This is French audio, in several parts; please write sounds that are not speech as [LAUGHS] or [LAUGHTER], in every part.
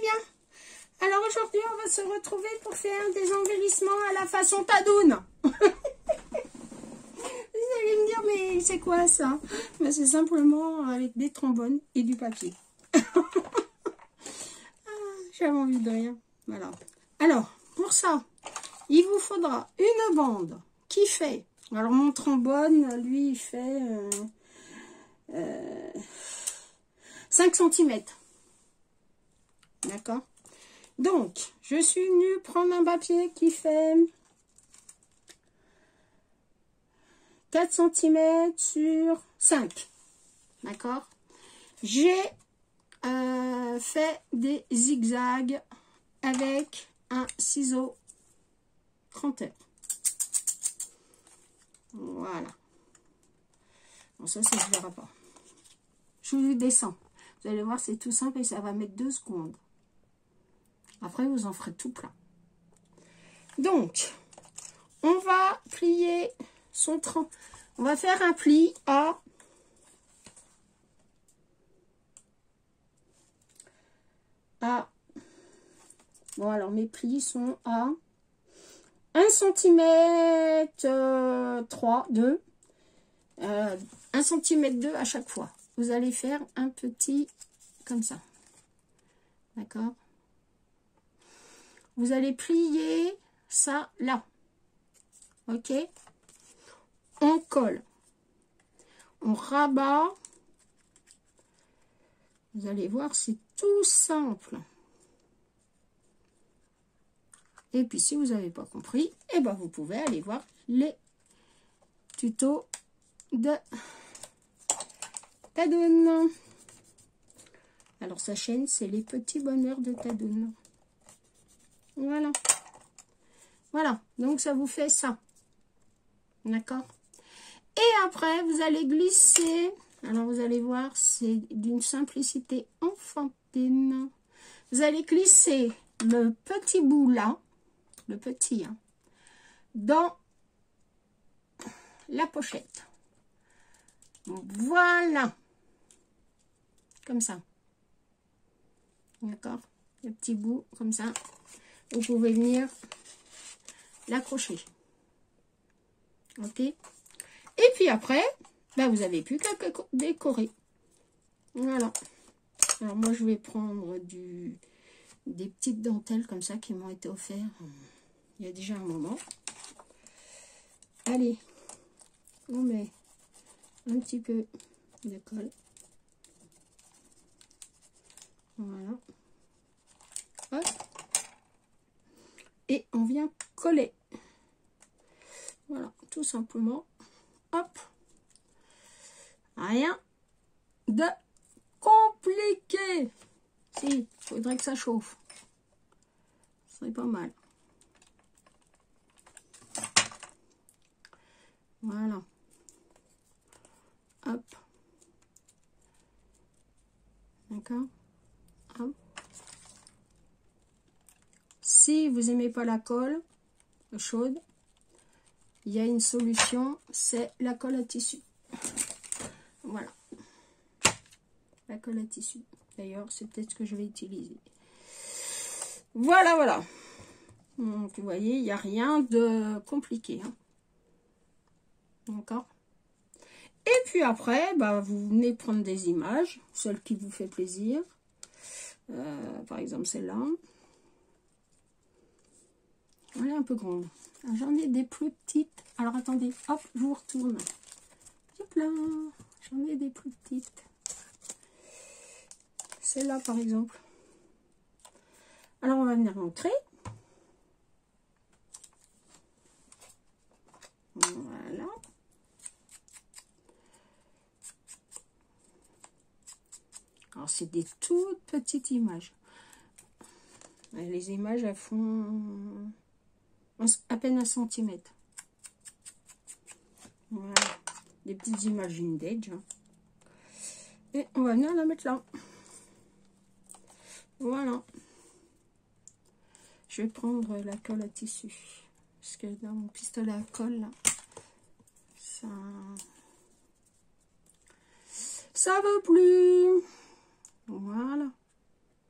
bien Alors aujourd'hui, on va se retrouver pour faire des embellissements à la façon Tadoun. [LAUGHS] Vous allez me dire, mais c'est quoi ça? C'est simplement avec des trombones et du papier. [LAUGHS] Ah, j'avais envie de rien. Voilà. Alors, pour ça, il vous faudra une bande qui fait... Alors, mon trombone, lui, il fait... Euh, 5 euh, cm. D'accord Donc, je suis venue prendre un papier qui fait 4 cm sur 5. D'accord J'ai euh, fait des zigzags avec un ciseau cranteur. Voilà. Bon, ça, ça se verra pas. Je vous descends. Vous allez voir, c'est tout simple et ça va mettre deux secondes. Après, vous en ferez tout plein. Donc, on va plier son tronc. On va faire un pli à à bon alors mes plis sont à 1 cm 3 2 1 cm 2 à chaque fois vous allez faire un petit comme ça d'accord? Vous allez plier ça là. Ok On colle. On rabat. Vous allez voir, c'est tout simple. Et puis, si vous n'avez pas compris, eh ben, vous pouvez aller voir les tutos de Tadoun. Alors, sa chaîne, c'est les petits bonheurs de Tadoun. Voilà. Voilà. Donc, ça vous fait ça. D'accord? Et après, vous allez glisser. Alors, vous allez voir, c'est d'une simplicité enfantine. Vous allez glisser le petit bout là, le petit, hein, dans la pochette. Voilà. Comme ça. D'accord? Le petit bout, comme ça vous pouvez venir l'accrocher. Ok Et puis après, ben vous n'avez plus qu'à décorer. Voilà. Alors moi, je vais prendre du, des petites dentelles comme ça qui m'ont été offertes il y a déjà un moment. Allez, on met un petit peu de colle. Voilà. Hop et on vient coller. Voilà, tout simplement. Hop. Rien de compliqué. Si, faudrait que ça chauffe. Ce serait pas mal. Voilà. Hop. D'accord Hop. Si vous n'aimez pas la colle chaude, il y a une solution, c'est la colle à tissu. Voilà. La colle à tissu. D'ailleurs, c'est peut-être ce que je vais utiliser. Voilà, voilà. Donc, vous voyez, il n'y a rien de compliqué. Hein. D'accord Et puis après, bah, vous venez prendre des images, celles qui vous fait plaisir. Euh, par exemple, celle-là. Est un peu grande. J'en ai des plus petites. Alors attendez, hop, je vous retourne. J'en ai des plus petites. Celle-là par exemple. Alors on va venir montrer. Voilà. Alors c'est des toutes petites images. Les images, elles font à peine un centimètre. Voilà, des petites images vintage. Hein. Et on va venir la mettre là. Voilà. Je vais prendre la colle à tissu. Parce que dans mon pistolet à colle, ça... Ça veut plus. Voilà.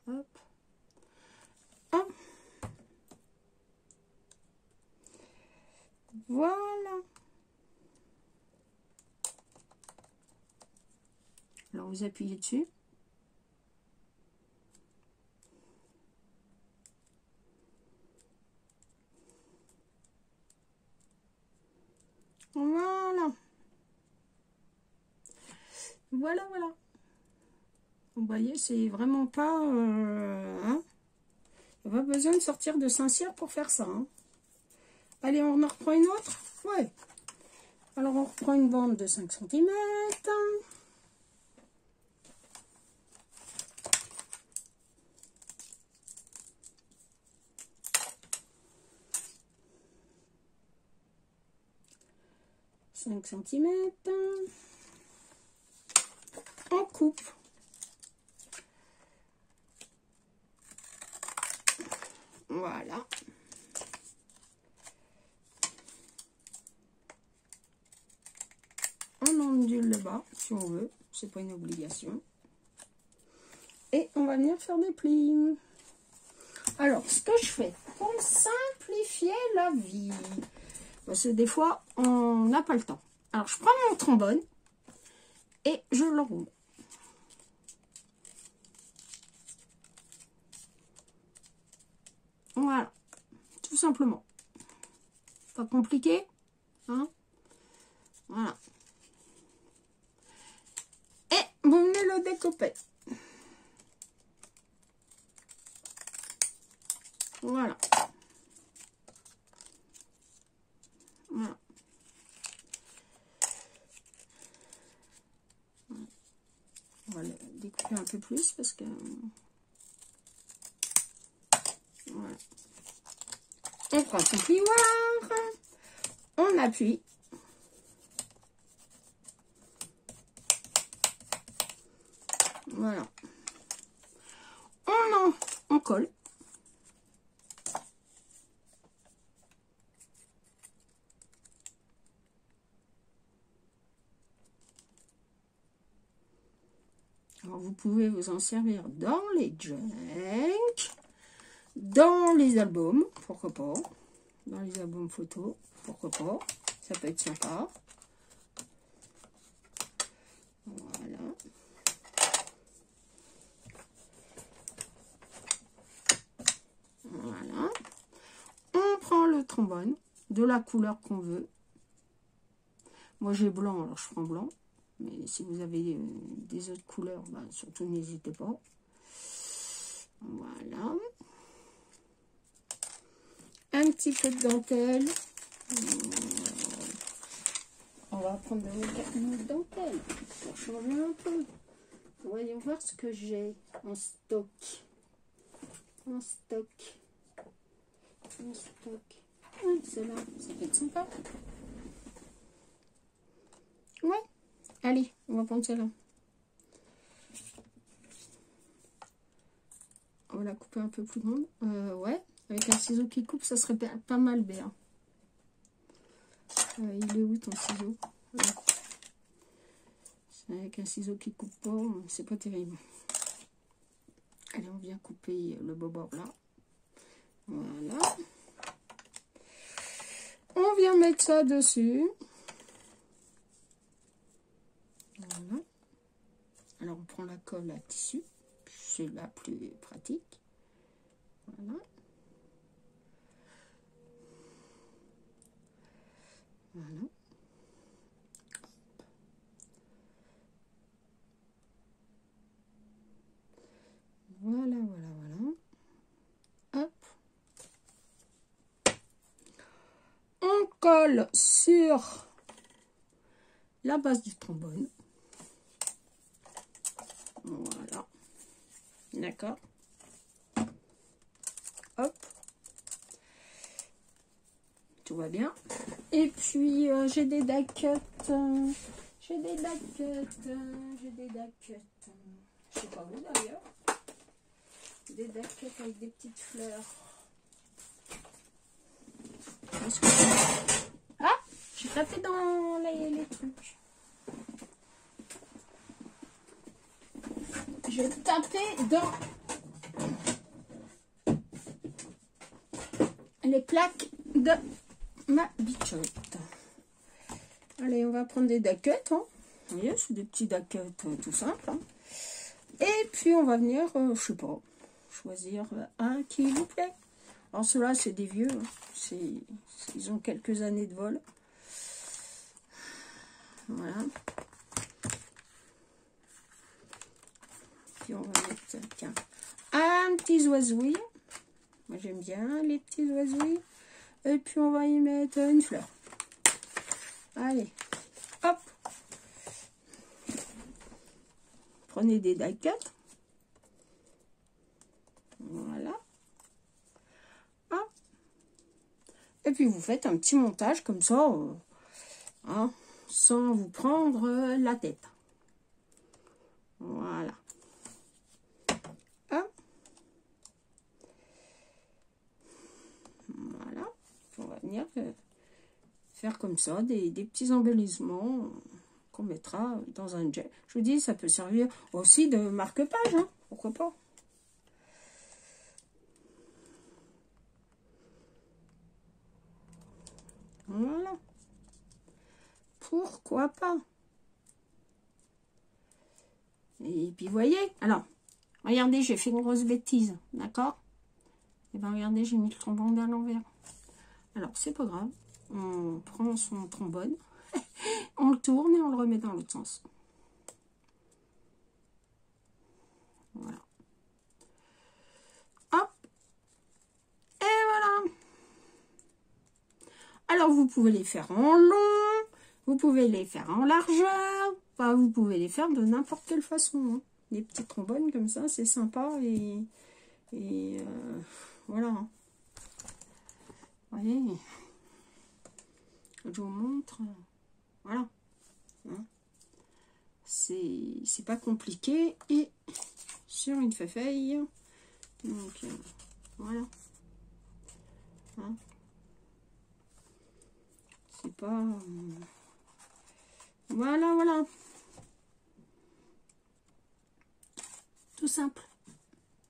Hop. Voilà. Alors, vous appuyez dessus. Voilà. Voilà, voilà. Vous voyez, c'est vraiment pas... Euh, hein Il n'y a pas besoin de sortir de Saint-Cyr pour faire ça. Hein. Allez, on en reprend une autre? Ouais. Alors, on reprend une bande de 5 cm. 5 cm. On coupe. Voilà. On ondule le bas si on veut, c'est pas une obligation. Et on va venir faire des plis. Alors, ce que je fais pour simplifier la vie, parce que des fois, on n'a pas le temps. Alors, je prends mon trombone et je l'enroule. Voilà, tout simplement. Pas compliqué, hein Voilà. Et vous venez le découper. Voilà. Voilà. On va le un peu plus parce que... Voilà. On prend son plioir. On appuie. Voilà. On en, on colle. vous pouvez vous en servir dans les junk, dans les albums, pourquoi pas, dans les albums photos, pourquoi pas, ça peut être sympa. Voilà. Voilà. On prend le trombone de la couleur qu'on veut. Moi j'ai blanc, alors je prends blanc. Mais si vous avez euh, des autres couleurs, bah, surtout n'hésitez pas. Voilà. Un petit peu de dentelle. On va prendre une dentelle pour changer un peu. Voyons voir ce que j'ai en stock. En stock. En stock. Ah, c'est là, ça peut être sympa. Ouais. Allez, on va prendre celle-là. On va la couper un peu plus grande. Euh, ouais, avec un ciseau qui coupe, ça serait pas mal bien. Euh, il est où ton ciseau? Avec un ciseau qui coupe pas, c'est pas terrible. Allez, on vient couper le bobord là. Voilà. On vient mettre ça dessus. Alors, on prend colle à tissu. C'est la plus pratique. Voilà. Voilà. Voilà, voilà, voilà. Hop. On colle sur la base du trombone. Voilà. D'accord. Hop. Tout va bien. Et puis, euh, j'ai des daquettes. j'ai des daquettes. j'ai des daquettes. Je sais pas où d'ailleurs. Des daquettes avec des petites fleurs. Ah J'ai tapé dans les trucs. Je vais taper dans les plaques de ma bichotte. Allez, on va prendre des daquettes. Hein. Vous voyez, c'est des petits daquettes euh, tout simples. Hein. Et puis, on va venir, euh, je sais pas, choisir un qui vous plaît. Alors, ceux-là, c'est des vieux. Hein. Ils ont quelques années de vol. Voilà. On va mettre, tiens, un petit oiseau. Moi, j'aime bien les petits oiseaux. Et puis, on va y mettre une fleur. Allez, hop. Prenez des die Voilà. Hop. Et puis, vous faites un petit montage comme ça, euh, hein, sans vous prendre la tête. Voilà. Voilà. On va Euh, faire comme ça, des, petits embellissements qu'on mettra dans un jet. Je vous dis, ça peut servir aussi de marque-page, hein, pourquoi pas. Voilà. Pourquoi pas Et puis, voyez, alors, regardez, j'ai fait une grosse bêtise, d'accord? Et eh bien, regardez, j'ai mis le trombone à l'envers. Alors, c'est pas grave on prend son trombone, [LAUGHS] on le tourne et on le remet dans l'autre sens. Voilà. Hop. Et voilà. Alors, vous pouvez les faire en long, vous pouvez les faire en largeur, vous pouvez les faire de n'importe quelle façon. Hein. Des petits trombones comme ça, c'est sympa et, euh, voilà. Voyez je vous montre. Voilà. Hein. C'est pas compliqué. Et sur une feuille. Donc, euh, voilà. Hein. C'est pas... Euh, voilà, voilà. Tout simple.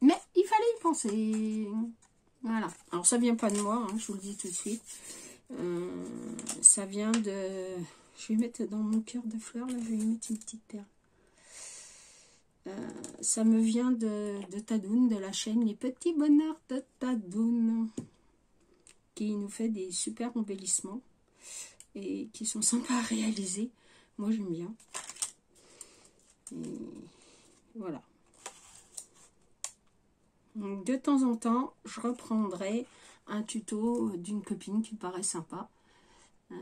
Mais il fallait y penser. Voilà. Alors, ça vient pas de moi, hein, je vous le dis tout de suite. Euh, ça vient de... Je vais mettre dans mon cœur de fleurs, là, je vais mettre une petite perle. Euh, ça me vient de, de Tadoun, de la chaîne Les Petits Bonheurs de Tadoun, qui nous fait des super embellissements et qui sont sympas à réaliser. Moi, j'aime bien. voilà. De temps en temps, je reprendrai un tuto d'une copine qui me paraît sympa. Euh,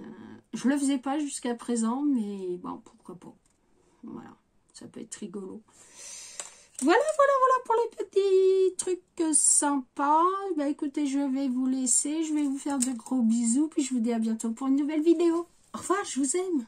je le faisais pas jusqu'à présent, mais bon, pourquoi pas. Voilà, ça peut être rigolo. Voilà, voilà, voilà pour les petits trucs sympas. Bah écoutez, je vais vous laisser. Je vais vous faire de gros bisous. Puis je vous dis à bientôt pour une nouvelle vidéo. Au revoir, je vous aime.